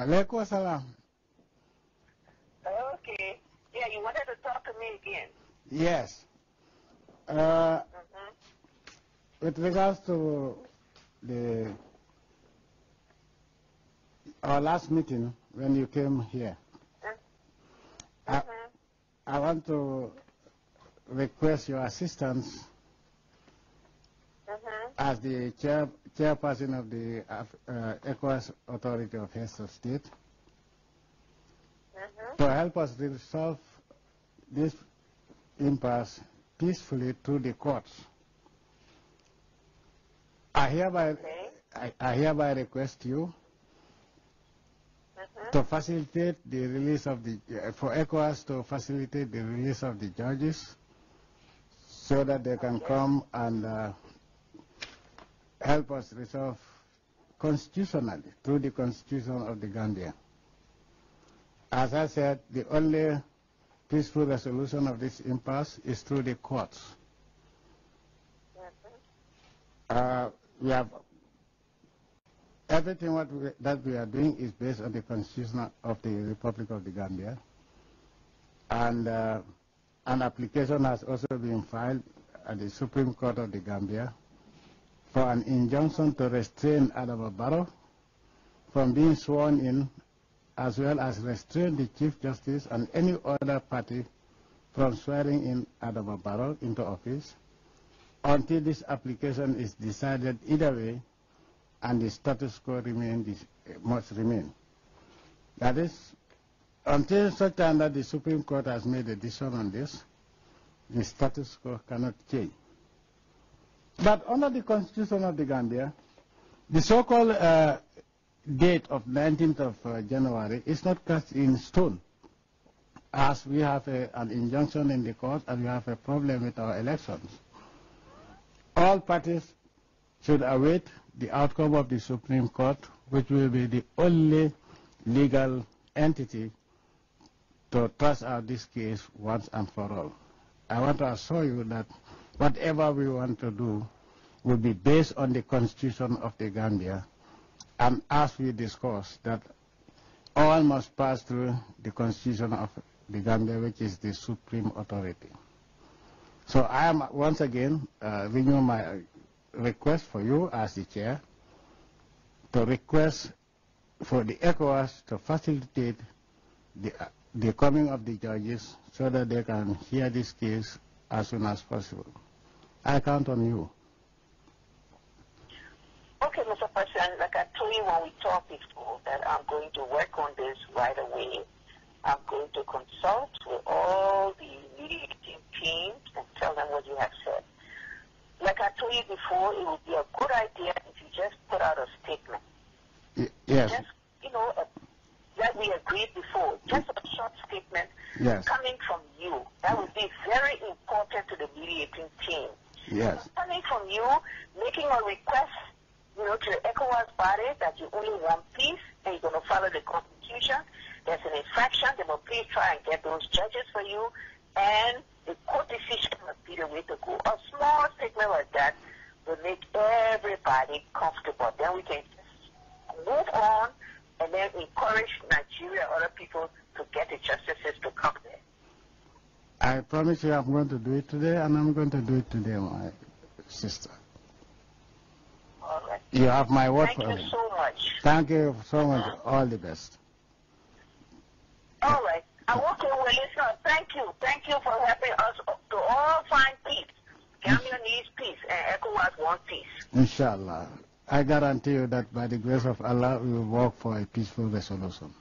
Alaikum salam. Okay. Yeah, you wanted to talk to me again. Yes. Uh, Mm-hmm. with regards to the our last meeting when you came here, I, Mhm. I want to request your assistance Mm-hmm. as the chair, chairperson of the uh, ECOWAS Authority of Heads of State Mm-hmm. to help us resolve this impasse peacefully through the courts. I hereby, Okay. I, I hereby request you Mm-hmm. to facilitate the release of the, uh, for ECOWAS to facilitate the release of the judges so that they can come and uh, help us resolve constitutionally through the constitution of the Gambia. As I said, the only peaceful resolution of this impasse is through the courts. Uh, we have everything what we, that we are doing is based on the constitution of the Republic of the Gambia, and uh, an application has also been filed at the Supreme Court of the Gambia for an injunction to restrain Adama Barrow from being sworn in, as well as restrain the Chief Justice and any other party from swearing in Adama Barrow into office until this application is decided either way and the status quo remain, eh, must remain. That is, until such time that the Supreme Court has made a decision on this, the status quo cannot change. But under the Constitution of the Gambia, the so-called uh, date of 19th of uh, January is not cast in stone, as we have a, an injunction in the court and we have a problem with our elections. All parties should await the outcome of the Supreme Court, which will be the only legal entity to trust out this case once and for all. I want to assure you that whatever we want to do will be based on the constitution of the Gambia, and as we discussed, that all must pass through the constitution of the Gambia, which is the supreme authority. So I am once again uh, renew my request for you as the chair to request for the ECOWAS to facilitate the, uh, the coming of the judges so that they can hear this case as soon as possible. I count on you. Okay, Mr. President, like I told you when we talked before, that I'm going to work on this right away. I'm going to consult with all the mediating teams and tell them what you have said. Like I told you before, it would be a good idea if you just put out a statement. Y- yes, Just, you know, a, like we agreed before, just a short statement yes, coming from you. That would be very important to the mediating team. Yes, coming from you, making a request, you know, to the ECOWAS body that you only want peace and you're going to follow the Constitution. There's an infraction. They will please try and get those judges for you. And the court decision must be the way to go. A small statement like that will make everybody comfortable. Then we can just move on and then encourage Nigeria and other people to get the justices to come there. I promise you I'm going to do it today, and I'm going to do it today, my sister. All right. You have my word Thank for you it. so much. Thank you so much. All the best. All right. I want to listen. Thank you. Thank you for helping us to all find peace. Gambia needs peace and ECOWAS wants peace. Inshallah. I guarantee you that by the grace of Allah, we will work for a peaceful resolution.